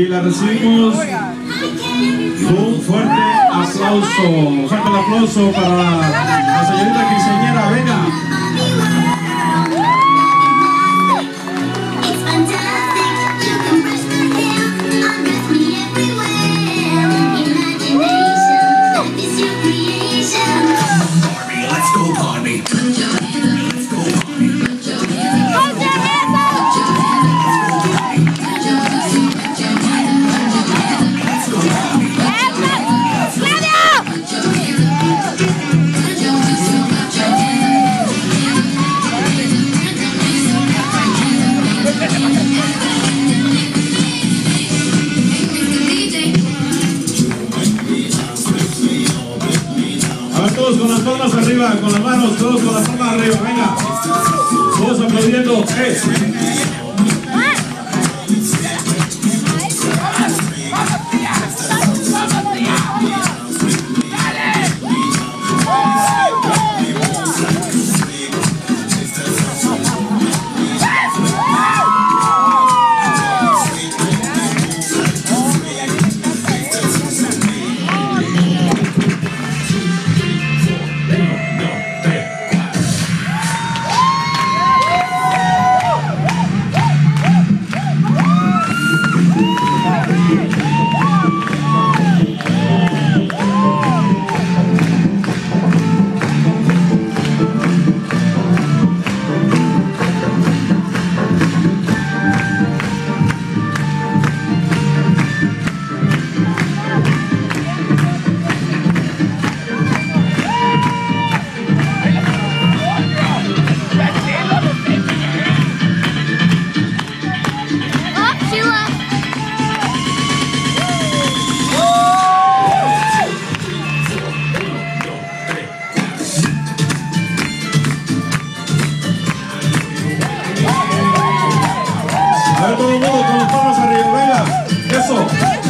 y la recibimos un fuerte aplauso. Un fuerte aplauso para la señorita quinceañera Vega. con las manos, todos con las palmas arriba, venga. Todos aplaudiendo. Eh. Yes, sir.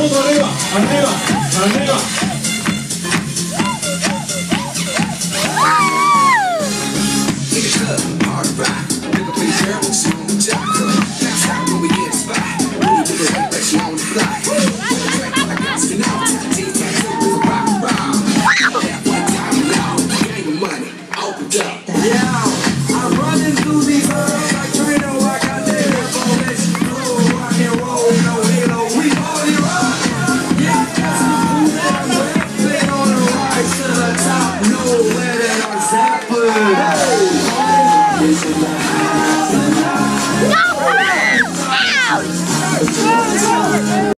Vamos arriba, arriba, arriba. Niggas